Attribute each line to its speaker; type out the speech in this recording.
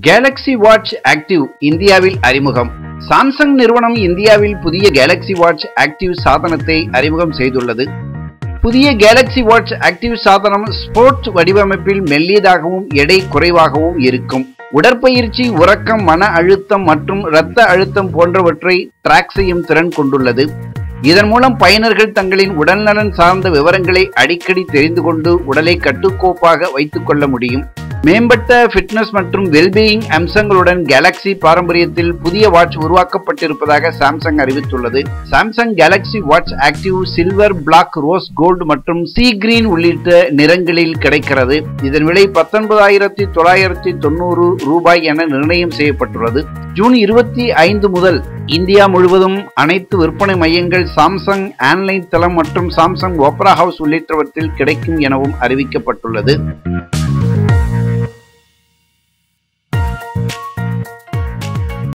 Speaker 1: Galaxy watch active இந்தியாவில் அறிமுகம். Samsung நிறுவனம் இந்தியாவில் புதிய கேலக்ஸி வாட்ச் ஆக்டிவ் சாதனத்தை அறிமுகம் செய்துள்ளது. புதிய கேலக்ஸி வாட்ச் ஆக்டிவ் சாதனம் ஸ்போர்ட்ஸ் வடிவமைப்பில் மெல்லியதாகவும் எடை குறைவாகவும் இருக்கும். உடற்பயிற்சி உறக்கம் மன அழுத்தம் மற்றும் இரத்த அழுத்தம் போன்றவற்றை ட்ராக் செய்யும் திறன் கொண்டுள்ளது. இதன் மூலம் பயனர்கள் தங்களின் உடல்நலன் சார்ந்த விவரங்களை அடிக்கடி தெரிந்து கொண்டு உடலை கட்டுக்கோப்பாக வைத்துக் கொள்ள முடியும். மேம்பட்ட ஃபிட்னஸ் மற்றும் வெல்பீயிங் அம்சங்களுடன் கேலக்ஸி பாரம்பரியத்தில் புதிய வாட்ச் உருவாக்கப்பட்டிருப்பதாக சாம்சங் அறிவித்துள்ளது. Samsung galaxy watch active silver black rose gold மற்றும் சீ கிரீன் உள்ளிட்ட நிறங்களில் கிடைக்கிறது. இதன் விலை பத்தொன்பதாயிரத்தி தொள்ளாயிரத்தி தொண்ணூறு ரூபாய் என நிர்ணயம் செய்யப்பட்டுள்ளது. ஜூன் இருபத்தி ஐந்து முதல் இந்தியா முழுவதும் அனைத்து விற்பனை மையங்கள் சாம்சங் ஆன்லைன் தளம் மற்றும் சாம்சங் ஓப்ரா ஹவுஸ் உள்ளிட்டவற்றில் கிடைக்கும் எனவும் அறிவிக்கப்பட்டுள்ளது.